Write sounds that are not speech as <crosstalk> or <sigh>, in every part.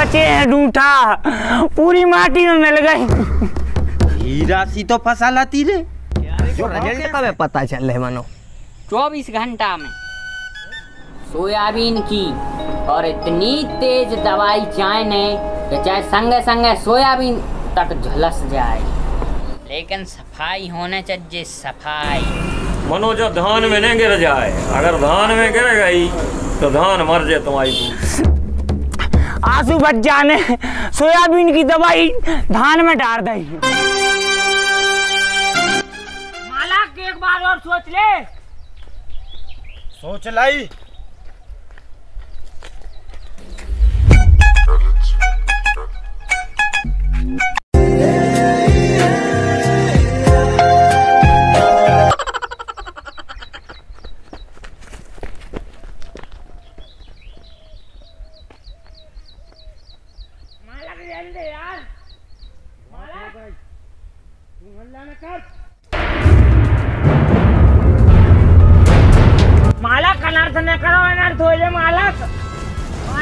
बचे हैं ढूंढा पूरी माटी में मिल गई हीरा सी तो फंसा लाती रे। जो रिज़ल्ट कब पता चल रहे मानो? चौबीस घंटा में। सोयाबीन की और इतनी तेज दवाई चाय ने कि चाहे संगे संगे सोयाबीन तक झुलस जाए। लेकिन सफ़ाई होने चाहिए सफ़ाई। मनो जो धान में नहीं गिर जाए अगर धान में गिर गई तो धान मर जाए तुम्हारी। आँसू बच जाने, सोयाबीन की दवाई धान में डाल दी। माला एक बार और सोच ले। सोच लाई।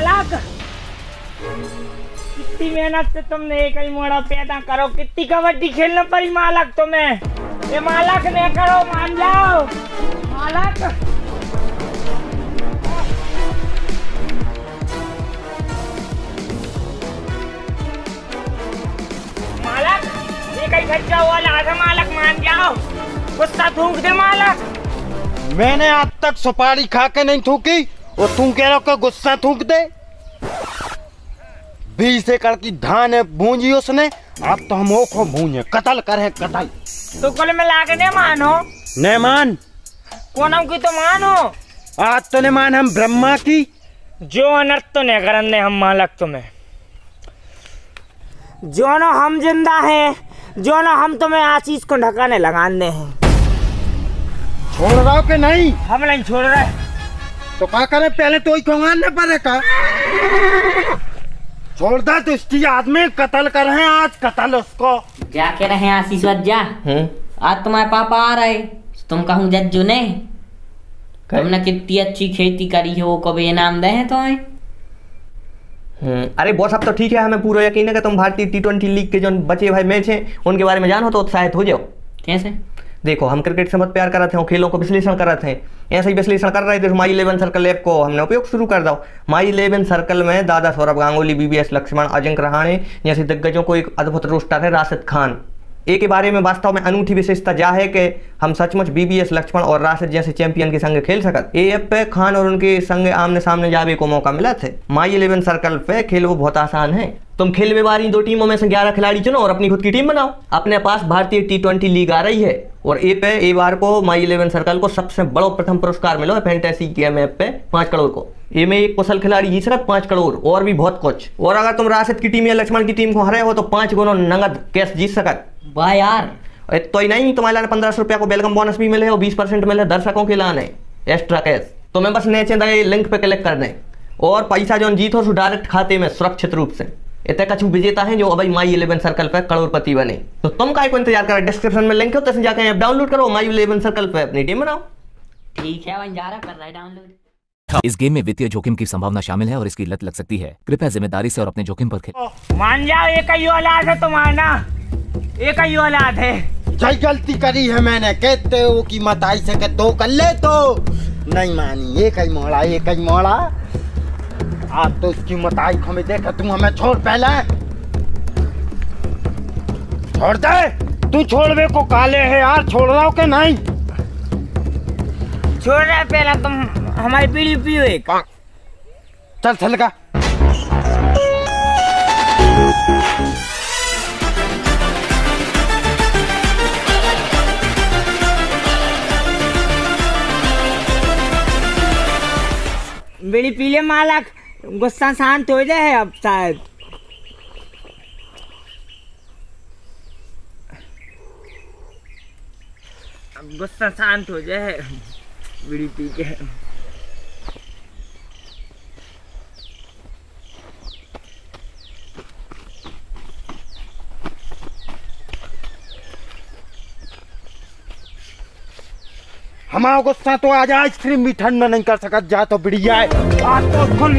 मालक कितनी मेहनत से तुमने एक ही मोड़ा पैदा करो, कितनी कबड्डी खेलना पड़ी मालक तुम्हें। ये मालक ने करो, मान जाओ। मालक। मालक, ये कहीं खर्चा हुआ, लाजा मालक, मान जाओ। गुस्सा थूक दे मालक। मैंने आज तक सुपारी खा के नहीं थूकी और तू कह रहा गुस्सा थूक दे। बीस एकड़ की धान है भूंजी उसने अब तो हम ओखो भूंजे कतल करे कतल। तो कुल मिला के नहीं मानो न मान। कोनम की तो मानो आज तो न मान हम ब्रह्मा की। जो अनर्थ तो नहीं करने हम मालक तुम्हें। जो न हम ज़िंदा हैं जो न हम तुम्हें आशीष को ढकाने लगाने हैं। छोड़ रहा हो कि नहीं? हम नहीं छोड़ रहे। तो क्या करे? पहले तो ही खंगाने पड़ेगा छोड़ दे तो इसकी आदमी कत्ल कर रहे हैं आज कत्ल उसको। क्या कह रहे हैं आशीष वज्जा? आज तुम्हारे पापा आ रहे तुम कहूँ जज्जू ने? तुमने कितनी अच्छी खेती करी है वो कभी इनाम दे हैं तुम्हें? हम्म, अरे बॉस अब तो ठीक है हमें पूरा यकीन है कि तुम भारतीय टी ट्वेंटी लीग के जो बचे भाई मैच हैं उनके बारे में जानो तो उत्साहित हो जाओ। कैसे? देखो, हम क्रिकेट से बहुत प्यार कर रहे और खेलों को विश्लेषण कर रहे थे। ऐसे ही विश्लेषण कर रहे थे माई इलेवन सर्कल ऐप को हमने उपयोग शुरू कर दो। माई इलेवन सर्कल में दादा सौरभ गांगुली बीबीएस लक्ष्मण, अजिंक्य रहाणे, जैसे दिग्गजों को एक अद्भुत रोस्टर है, राशिद खान। ए के बारे में वास्तव में अनूठी विशेषता यह है कि हम सचमुच बीबीएस लक्ष्मण और राशिद जैसे चैंपियन के संग खेल सकत ए ऐप पे खान और उनके संग आमने सामने जावे को मौका मिला थे। माई इलेवन सर्कल पे खेल वो बहुत आसान है। तुम खेल में बारी दो टीमों में से ग्यारह खिलाड़ी चुनो और अपनी खुद की टीम बनाओ। अपने पास भारतीय टी ट्वेंटी लीग आ रही है और ए पे ए बार को माई इलेवन सर्कल को सबसे बड़ो प्रथम पुरस्कार मिलो है फैंटेसी गेम ऐप पे पाँच करोड़ को। ए में एक कुशल खिलाड़ी जीत सकत पाँच करोड़ और भी बहुत कुछ। और अगर तुम राशिद की टीम या लक्ष्मण की टीम को हरे हो तो पाँच गुना नगद कैश जीत सकत वाह यार। तो ही नहीं तुम्हारे लाने पंद्रह सौ रुपया को वेलकम बोनस भी मिले और बीस परसेंट मिले दर्शकों के लाने। एक्स्ट्रा कैश तुम्हें बस नीचे लिंक पे क्लिक कर दें और पैसा जो जीतो सो डायरेक्ट खाते में सुरक्षित रूप से। इतने कछु विजेता हैं जो अभी माई इलेवन सर्कल पे करोड़पति बने। तो तुम काय को इंतज़ार करो डिस्क्रिप्शन में लिंक है तो जाकर ऐप डाउनलोड करो माई इलेवन सर्कल पे अपनी टीम बनाओ। ठीक है वन जा रहा कर रहा है डाउनलोड इस गेम में वित्तीय जोखिम की संभावना शामिल है और इसकी लत लग सकती है। कृपया ज़िम्मेदारी से और अपने जोखिम पर खेलें मान जाओ एक ही औलाद है तुम्हारा एक ही औलाद है। जय गलती करी है मैंने कहते हो कि मत आई सके दो कर ले तो। नहीं मानी एक ही मोड़ा एक ही मोड़ा आज तो उसकी मत आई हमें देखा तू हमें छोड़ पहले। छोड़ दे। तू छोड़वे को काले है यार छोड़ रहा हो कि नहीं? छोड़ रहे पहला तुम हमारी पीढ़ी पियो एक। चल चल का। बीड़ी पी ले मालक। गुस्सा शांत हो जाए अब शायद। अब गुस्सा शांत हो जाए बीड़ी पी के। हमारा गुस्सा तो आज आइसक्रीम भी ठंड में नहीं कर सकत जा तो बिड़िया आज तो खुल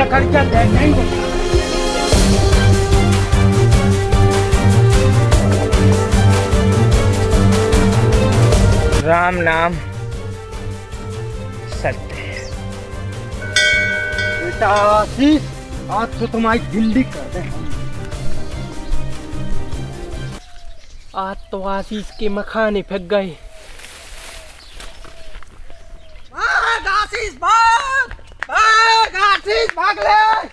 राम नाम सत्य बेटा आशीष आज तो तुम्हारी दिल्ली कर दे आज तो आशीष के मखाने फेंक गए। भाग आशीष भाग भाग आशीष भाग ले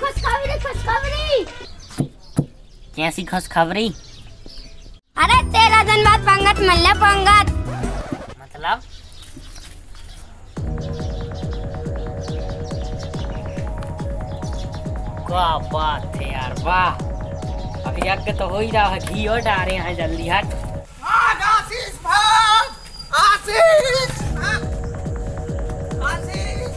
खुशखबरी खुशखबरी? कैसी खुशखबरी? अरे तेरा दिन बाद पंगत मिलने पंगत। क्या बात है यार वाह। अब यज्ञ तो हो ही रहा है घी और डाले हैं जल्दी हट आशीष आशीष भाग। आशीष।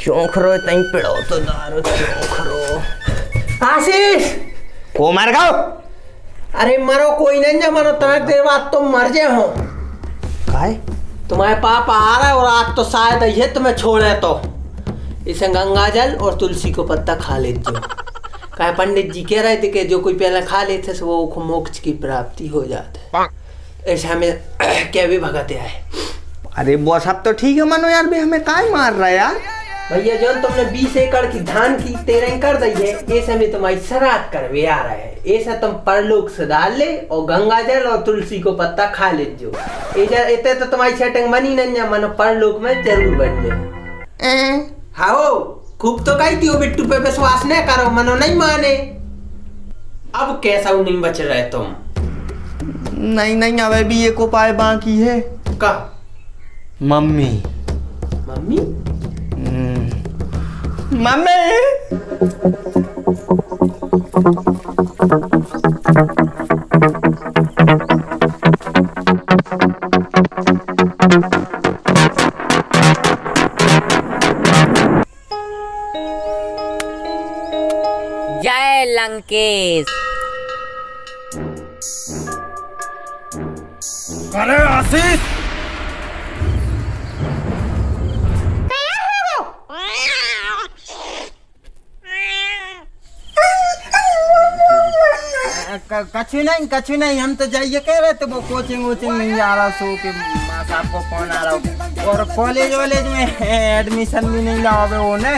चोखरो तई पिड़ो तो दारो चोखरो आशीष! को मार गाओ अरे मरो कोई नहीं जा मरो तुम्हें देर बाद तुम मर जाए हो काय? तुम्हारे पापा आ रहा है और आज तो शायद ये तुम्हें छोड़े तो। इसे गंगा जल और तुलसी को पत्ता खा लेते हो कहे पंडित जी कह रहे थे कि जो कोई पहले खा लेते से वो मोक्ष की प्राप्ति हो जाता है। ऐसे हमें <clears throat> क्या भी भगत है? अरे बॉस अब तो ठीक है मानो यार भी हमें काय मार रहा है यार? भैया जौन तुमने 20 एकड़ की धान की तेरह कर दी है। ऐसे में तुम्हारी शराब कर करवे आ रहा है। ऐसा तुम परलोक से डाल ले और गंगा जल और तुलसी को पत्ता खा ले जो। इतने तो तुम्हारी सेटिंग बनी नहीं है मनो परलोक में ज़रूर बन जाए। हाँ? खूब तो कही थी बिट्टू पे विश्वास नहीं करो मनो नहीं माने। अब कैसा नहीं बच रहे तुम? नहीं नहीं अबे भी एक उपाय बाकी है। का? मम्मी। मम्मी? मम्मी! जय लंकेश। कछु नहीं कछु नहीं हम तो जाइए कह रहे थे वो कोचिंग वोचिंग नहीं आ रहा सो के माँ साहब को फ़ोन आ रहा और कॉलेज वॉलेज में एडमिशन भी नहीं लाओगे वो ने।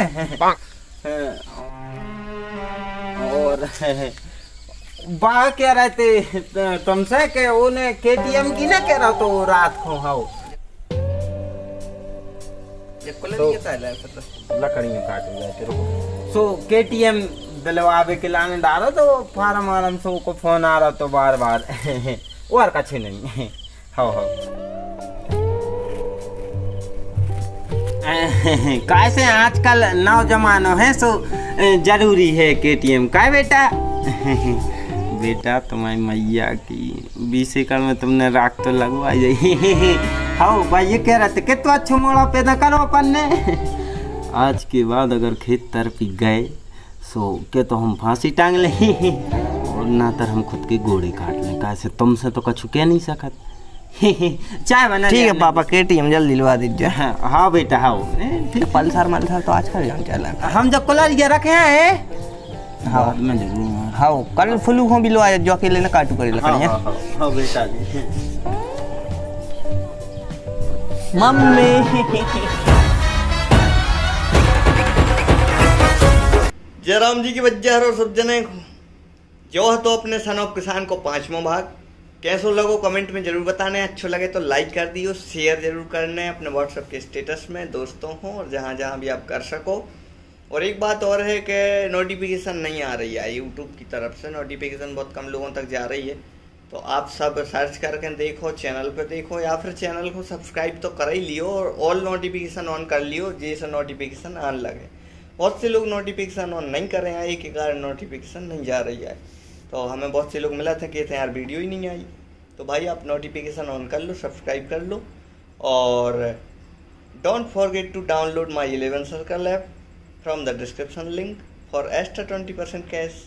और बा कह रहे थे तुमसे कि उन्हें केटीएम की ना कह रहा तो रात को हाँ लकड़ियाँ काट गए तेरे को सो केटीएम दिलवावे के लाने डालो तो फार्म वार्म से को फ़ोन आ रहा तो बार बार। <laughs> और कछे नहीं। <laughs> हो हो। <laughs> कैसे आजकल नौजवानों है, सो ज़रूरी है केटीएम का बेटा? बेटा तुम्हारी मैया की बीस एकड़ में तुमने राख तो लगवा जाइए हाँ भाई, ये कह रहे थे कि तो अच्छा मोड़ा पैदा करो अपन ने। आज के बाद अगर खेत तरफ़ गए सो के तो हम फांसी टांग लें और ना तर हम खुद के गोड़े काट लें। कैसे तुमसे तो कछु कह नहीं सकत। चाय बना ठीक है पापा केटीएम जल्दी दिलवा दीजिए। हाँ हाँ बेटा हाँ। ठीक है पल्सर मल्सर तो आजकल जान चला हम जब कलर ये रखे हैं हाँ। में ज़रूर। हाँ कल फुलू हो भी लो जो अकेले ना काटू करे हाँ लकड़ियाँ हाँ, हाँ, हाँ बेटा जी। मम्मी। जयराम जी की वजह और सब जने जो है तो अपने सन ऑफ़ किसान को पांचवा भाग। कैसो लगो कमेंट में ज़रूर बताने अच्छो लगे तो लाइक कर दियो, शेयर ज़रूर करने अपने व्हाट्सएप के स्टेटस में, दोस्तों हो, और जहाँ जहाँ भी आप कर सको। और एक बात और है कि नोटिफिकेशन नहीं आ रही है यूट्यूब की तरफ़ से। नोटिफिकेशन बहुत कम लोगों तक जा रही है। तो आप सब सर्च करके देखो चैनल पर देखो, या फिर चैनल को सब्सक्राइब तो कर ही लियो, और ऑल नोटिफिकेशन ऑन कर लियो जैसे नोटिफिकेशन आने लगे। बहुत से लोग नोटिफिकेशन ऑन नहीं कर रहे हैं एक के कारण नोटिफिकेशन नहीं जा रही है। तो हमें बहुत से लोग मिला था हैं यार वीडियो ही नहीं आई। तो भाई आप नोटिफिकेशन ऑन कर लो सब्सक्राइब कर लो और don't forget to download My Eleven Circle app from the description link for extra twenty percent cash